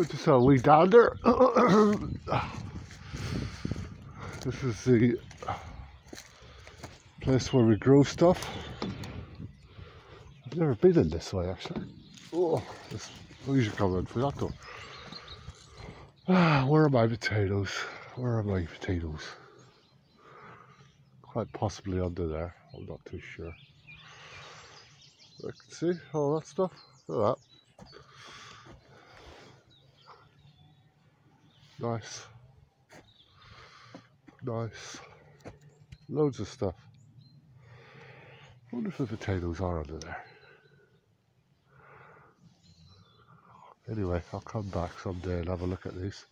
So just a wee there. this is the place where we grow stuff. I've never been in this way actually. Oh, this, we should come in for that though. Ah, where are my potatoes? Where are my potatoes? Quite possibly under there. I'm not too sure. I can see all that stuff. Look at that. Nice. Nice. Loads of stuff. Wonder if the potatoes are under there. Anyway, I'll come back someday and have a look at these.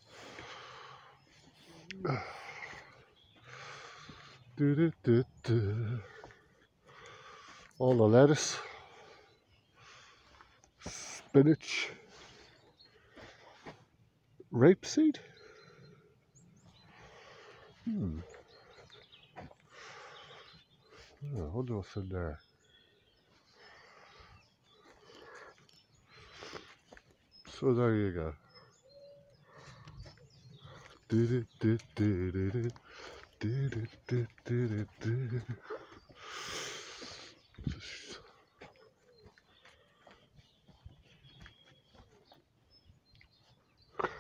Do, do, do, do. All the lettuce, spinach, rapeseed. Hmm. I wonder what's in there. So there you go. Do do do do do do do do do do do.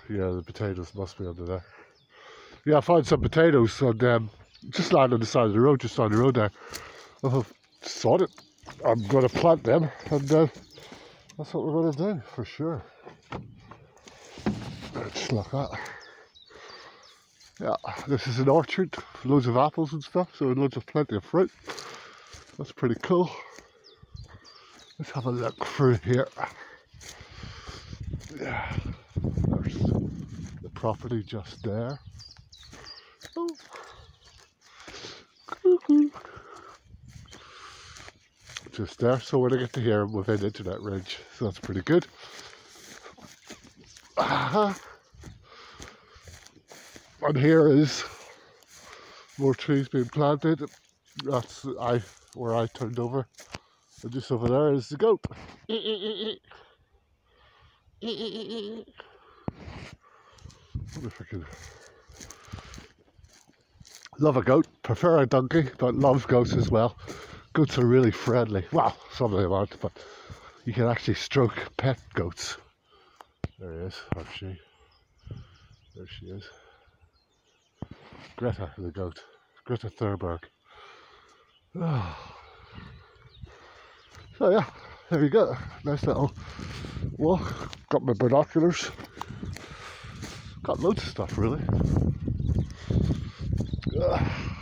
Yeah, the potatoes must be under there. Yeah, I found some potatoes and um, just lying on the side of the road, just on the road there. I thought it. I'm going to plant them, and uh, that's what we're going to do for sure. Just like that. Yeah, this is an orchard, loads of apples and stuff, so loads of plenty of fruit. That's pretty cool. Let's have a look through here. Yeah, there's the property just there. Just there, so when I get to here, I'm within internet range, so that's pretty good. Uh-huh. And here is more trees being planted. That's I where I turned over. And just over there is the goat. if I can love a goat, prefer a donkey, but love goats as well. Goats are really friendly. Well, some of them aren't, but you can actually stroke pet goats. There he is, or she. There she is. Greta the goat. Greta Thunberg. So yeah, there you go. Nice little walk. Got my binoculars. Got loads of stuff really. Ah.